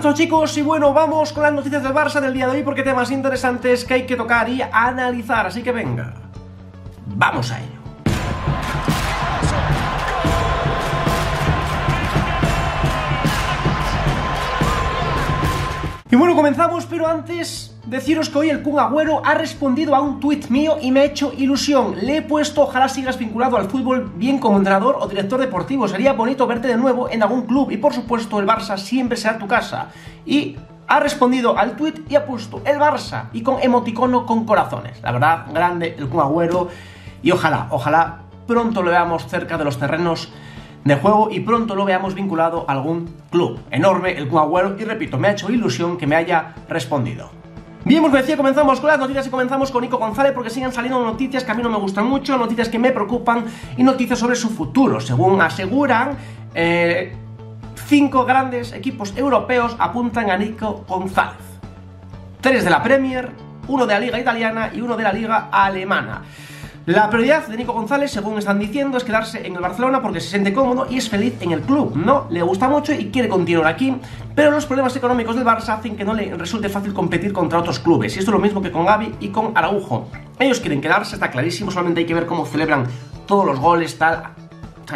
Chicos y bueno, vamos con las noticias del Barça del día de hoy porque temas interesantes que hay que tocar y analizar, así que venga, vamos a ello. Y bueno, comenzamos, pero antes deciros que hoy el Kun Agüero ha respondido a un tuit mío y me ha hecho ilusión. Le he puesto, ojalá sigas vinculado al fútbol bien como entrenador o director deportivo. Sería bonito verte de nuevo en algún club y por supuesto el Barça siempre será tu casa. Y ha respondido al tuit y ha puesto el Barça y con emoticono con corazones. La verdad, grande el Kun Agüero y ojalá, ojalá pronto lo veamos cerca de los terrenos de juego y pronto lo veamos vinculado a algún club. Enorme el Kun y repito, me ha hecho ilusión que me haya respondido. Bien, pues decía, comenzamos con las noticias y comenzamos con Nico González porque siguen saliendo noticias que a mí no me gustan mucho, noticias que me preocupan y noticias sobre su futuro. Según aseguran, eh, cinco grandes equipos europeos apuntan a Nico González. Tres de la Premier, uno de la Liga Italiana y uno de la Liga Alemana. La prioridad de Nico González, según están diciendo, es quedarse en el Barcelona porque se siente cómodo y es feliz en el club. No, le gusta mucho y quiere continuar aquí, pero los problemas económicos del Barça hacen que no le resulte fácil competir contra otros clubes. Y esto es lo mismo que con Gaby y con Araujo. Ellos quieren quedarse, está clarísimo, solamente hay que ver cómo celebran todos los goles, tal.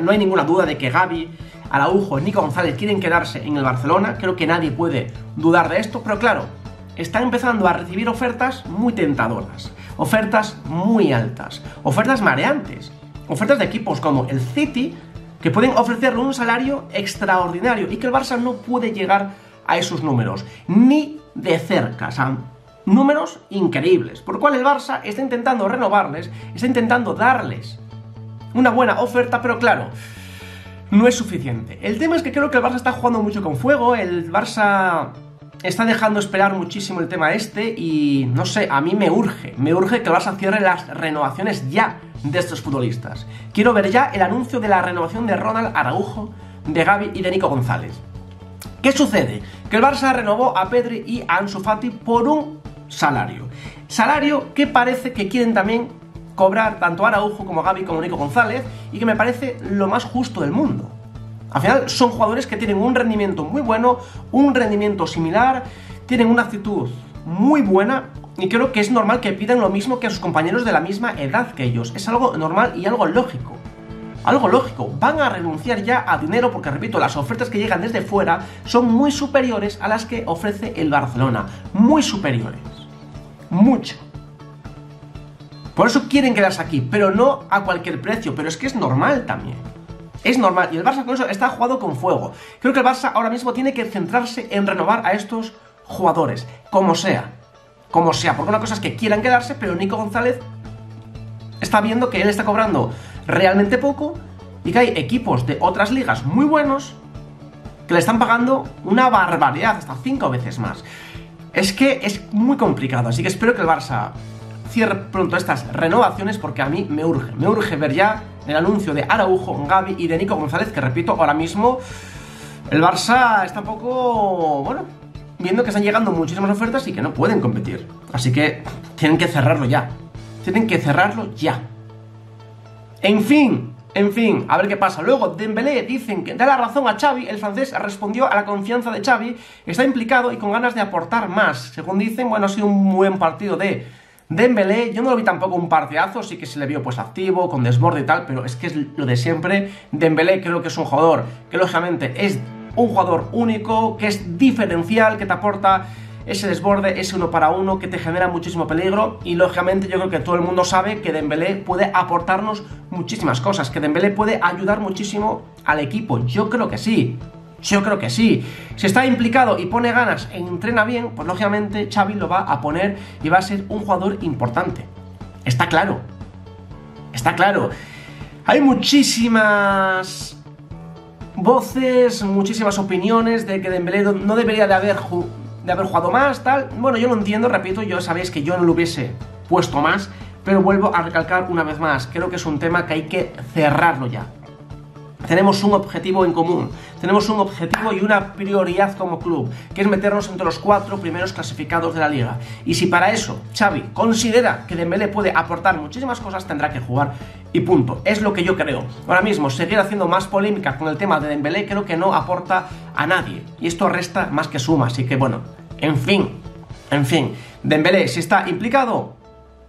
No hay ninguna duda de que Gaby, Araujo y Nico González quieren quedarse en el Barcelona. Creo que nadie puede dudar de esto, pero claro, están empezando a recibir ofertas muy tentadoras ofertas muy altas, ofertas mareantes, ofertas de equipos como el City que pueden ofrecerle un salario extraordinario y que el Barça no puede llegar a esos números, ni de cerca, o números increíbles, por lo cual el Barça está intentando renovarles, está intentando darles una buena oferta, pero claro, no es suficiente. El tema es que creo que el Barça está jugando mucho con fuego, el Barça está dejando esperar muchísimo el tema este y no sé, a mí me urge, me urge que el Barça cierre las renovaciones ya de estos futbolistas. Quiero ver ya el anuncio de la renovación de Ronald Araujo, de Gaby y de Nico González. ¿Qué sucede? Que el Barça renovó a Pedri y a Ansu Fati por un salario. Salario que parece que quieren también cobrar tanto Araujo como Gaby como Nico González y que me parece lo más justo del mundo. Al final son jugadores que tienen un rendimiento muy bueno, un rendimiento similar, tienen una actitud muy buena y creo que es normal que pidan lo mismo que a sus compañeros de la misma edad que ellos. Es algo normal y algo lógico. Algo lógico, van a renunciar ya a dinero porque, repito, las ofertas que llegan desde fuera son muy superiores a las que ofrece el Barcelona. Muy superiores. Mucho. Por eso quieren quedarse aquí, pero no a cualquier precio, pero es que es normal también. Es normal. Y el Barça con eso está jugado con fuego. Creo que el Barça ahora mismo tiene que centrarse en renovar a estos jugadores, como sea. Como sea. Porque una cosa es que quieran quedarse, pero Nico González está viendo que él está cobrando realmente poco y que hay equipos de otras ligas muy buenos que le están pagando una barbaridad, hasta cinco veces más. Es que es muy complicado, así que espero que el Barça cierre pronto estas renovaciones porque a mí me urge, me urge ver ya el anuncio de Araujo, Gaby y de Nico González, que repito, ahora mismo el Barça está un poco, bueno, viendo que están llegando muchísimas ofertas y que no pueden competir. Así que tienen que cerrarlo ya. Tienen que cerrarlo ya. En fin, en fin, a ver qué pasa. Luego, Dembélé dicen que da la razón a Xavi, el francés respondió a la confianza de Xavi, está implicado y con ganas de aportar más. Según dicen, bueno, ha sido un buen partido de Dembélé, yo no lo vi tampoco un partidazo, sí que se le vio pues activo, con desborde y tal, pero es que es lo de siempre. Dembélé creo que es un jugador que lógicamente es un jugador único, que es diferencial, que te aporta ese desborde, ese uno para uno, que te genera muchísimo peligro y lógicamente yo creo que todo el mundo sabe que Dembélé puede aportarnos muchísimas cosas, que Dembélé puede ayudar muchísimo al equipo, yo creo que sí. Yo creo que sí. Si está implicado y pone ganas e entrena bien, pues lógicamente Xavi lo va a poner y va a ser un jugador importante. Está claro. Está claro. Hay muchísimas voces, muchísimas opiniones de que Dembélé no debería de haber, de haber jugado más, tal. Bueno, yo lo entiendo, repito, yo sabéis que yo no lo hubiese puesto más, pero vuelvo a recalcar una vez más, creo que es un tema que hay que cerrarlo ya. Tenemos un objetivo en común, tenemos un objetivo y una prioridad como club, que es meternos entre los cuatro primeros clasificados de la liga. Y si para eso Xavi considera que Dembélé puede aportar muchísimas cosas, tendrá que jugar y punto. Es lo que yo creo. Ahora mismo, seguir haciendo más polémica con el tema de Dembélé creo que no aporta a nadie. Y esto resta más que suma, así que bueno, en fin, en fin. Dembélé, si está implicado,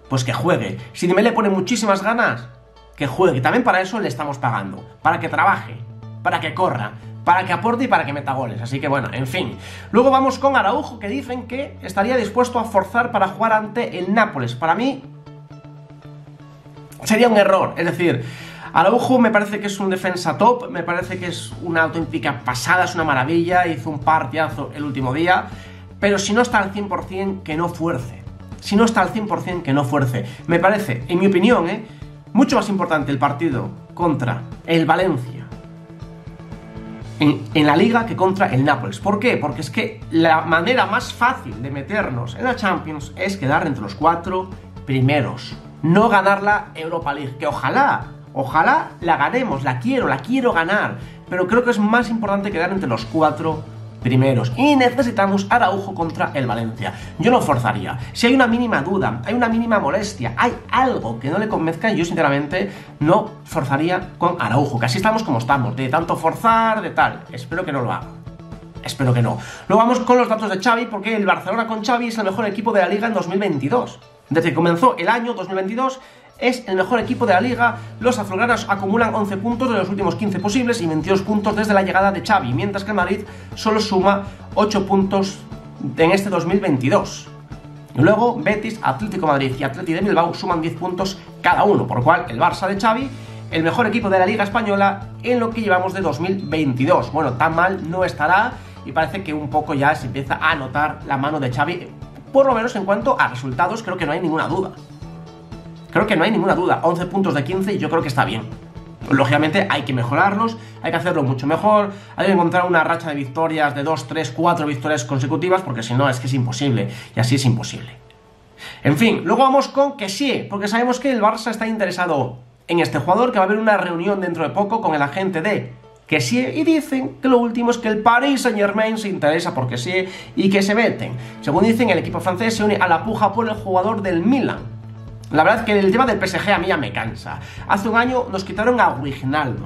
pues que juegue. Si Dembélé pone muchísimas ganas, que juegue. También para eso le estamos pagando. Para que trabaje, para que corra, para que aporte y para que meta goles. Así que bueno, en fin. Luego vamos con Araujo, que dicen que estaría dispuesto a forzar para jugar ante el Nápoles. Para mí sería un error. Es decir, Araujo me parece que es un defensa top, me parece que es una auténtica pasada, es una maravilla, hizo un partidazo el último día. Pero si no está al 100%, que no fuerce. Si no está al 100%, que no fuerce. Me parece, en mi opinión, ¿eh? Mucho más importante el partido contra el Valencia en, la liga que contra el Nápoles. ¿Por qué? Porque es que la manera más fácil de meternos en la Champions es quedar entre los cuatro primeros. No ganar la Europa League. Que ojalá, ojalá la ganemos. La quiero, la quiero ganar. Pero creo que es más importante quedar entre los cuatro primeros. Y necesitamos Araujo contra el Valencia. Yo no forzaría. Si hay una mínima duda, hay una mínima molestia, hay algo que no le convenzca, yo sinceramente no forzaría con Araujo. Que así estamos como estamos, de tanto forzar, de tal. Espero que no lo haga. Espero que no. Luego vamos con los datos de Xavi, porque el Barcelona con Xavi es el mejor equipo de la liga en 2022. Desde que comenzó el año 2022 es el mejor equipo de la liga. Los azulgranas acumulan 11 puntos de los últimos 15 posibles y 22 puntos desde la llegada de Xavi, mientras que el Madrid solo suma 8 puntos en este 2022. Y luego Betis, Atlético Madrid y Atlético de Bilbao suman 10 puntos cada uno, por lo cual el Barça de Xavi, el mejor equipo de la Liga Española en lo que llevamos de 2022. Bueno, tan mal no estará y parece que un poco ya se empieza a notar la mano de Xavi, por lo menos en cuanto a resultados creo que no hay ninguna duda. Creo que no hay ninguna duda. 11 puntos de 15 y yo creo que está bien. Lógicamente hay que mejorarlos, hay que hacerlo mucho mejor, hay que encontrar una racha de victorias de 2, 3, 4 victorias consecutivas, porque si no es que es imposible, y así es imposible. En fin, luego vamos con que sí, porque sabemos que el Barça está interesado en este jugador, que va a haber una reunión dentro de poco con el agente de que sí, y dicen que lo último es que el Paris Saint Germain se interesa porque sí y que se meten. Según dicen, el equipo francés se une a la puja por el jugador del Milan. La verdad es que el tema del PSG a mí ya me cansa. Hace un año nos quitaron a Wignaldo.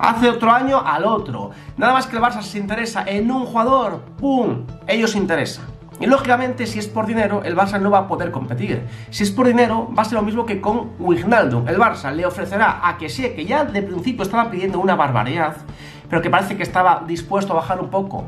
Hace otro año al otro. Nada más que el Barça se interesa en un jugador, ¡pum! Ellos se interesan. Y lógicamente, si es por dinero, el Barça no va a poder competir. Si es por dinero, va a ser lo mismo que con Wijnaldum. El Barça le ofrecerá a que sí, que ya de principio estaba pidiendo una barbaridad, pero que parece que estaba dispuesto a bajar un poco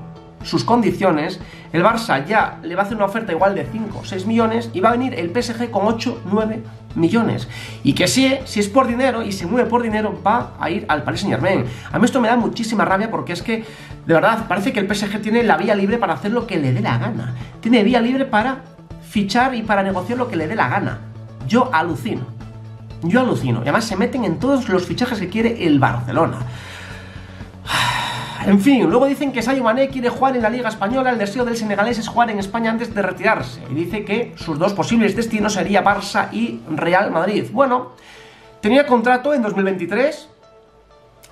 sus condiciones, el Barça ya le va a hacer una oferta igual de 5 o 6 millones y va a venir el PSG con 8, 9 millones. Y que si, si es por dinero y se mueve por dinero, va a ir al Paris Saint Germain. A mí esto me da muchísima rabia porque es que, de verdad, parece que el PSG tiene la vía libre para hacer lo que le dé la gana. Tiene vía libre para fichar y para negociar lo que le dé la gana. Yo alucino. Yo alucino. Y además se meten en todos los fichajes que quiere el Barcelona. En fin, luego dicen que Sayo Mané quiere jugar en la Liga Española, el deseo del senegalés es jugar en España antes de retirarse. Y dice que sus dos posibles destinos serían Barça y Real Madrid. Bueno, tenía contrato en 2023,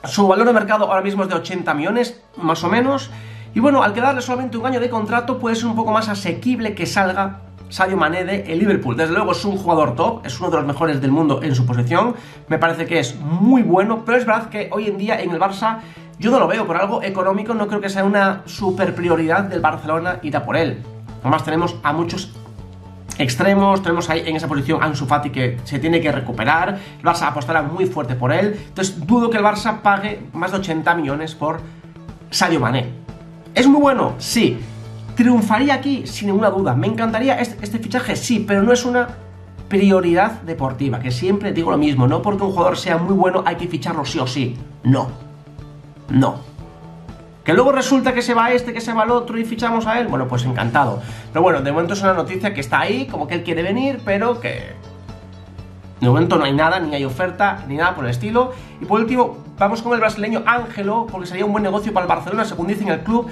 su valor de mercado ahora mismo es de 80 millones, más o menos. Y bueno, al quedarle solamente un año de contrato, puede ser un poco más asequible que salga Sadio Mané de el Liverpool. Desde luego es un jugador top, es uno de los mejores del mundo en su posición. Me parece que es muy bueno, pero es verdad que hoy en día en el Barça yo no lo veo, por algo económico no creo que sea una super prioridad del Barcelona ir a por él. Además tenemos a muchos extremos, tenemos ahí en esa posición a Ansu que se tiene que recuperar, el Barça apostará muy fuerte por él, entonces dudo que el Barça pague más de 80 millones por Sadio Mané. ¿Es muy bueno? Sí. ¿Triunfaría aquí? Sin ninguna duda. ¿Me encantaría este, este fichaje? Sí, pero no es una prioridad deportiva, que siempre digo lo mismo, no porque un jugador sea muy bueno hay que ficharlo sí o sí, no. No. Que luego resulta que se va este, que se va el otro y fichamos a él, bueno, pues encantado. Pero bueno, de momento es una noticia que está ahí, como que él quiere venir, pero que... De momento no hay nada, ni hay oferta, ni nada por el estilo. Y por último, vamos con el brasileño Ángelo, porque sería un buen negocio para el Barcelona, según dicen el club.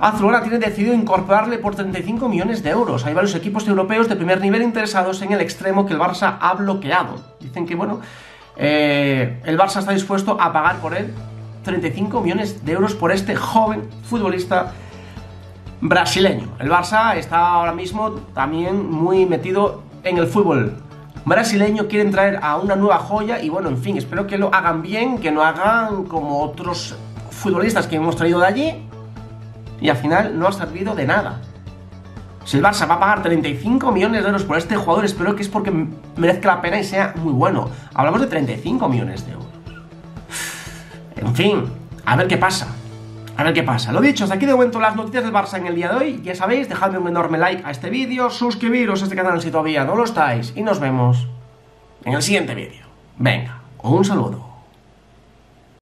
Azulona tiene decidido incorporarle por 35 millones de euros. Hay varios equipos europeos de primer nivel interesados en el extremo que el Barça ha bloqueado. Dicen que, bueno, Eh, el Barça está dispuesto a pagar por él 35 millones de euros por este joven futbolista brasileño. El Barça está ahora mismo también muy metido en el fútbol brasileño. Quieren traer a una nueva joya y bueno, en fin, espero que lo hagan bien, que no hagan como otros futbolistas que hemos traído de allí y al final no ha servido de nada. Si el Barça va a pagar 35 millones de euros por este jugador, espero que es porque merezca la pena y sea muy bueno. Hablamos de 35 millones de euros. En fin, a ver qué pasa. A ver qué pasa. Lo dicho, hasta aquí de momento las noticias del Barça en el día de hoy. Ya sabéis, dejadme un enorme like a este vídeo, suscribiros a este canal si todavía no lo estáis y nos vemos en el siguiente vídeo. Venga, un saludo.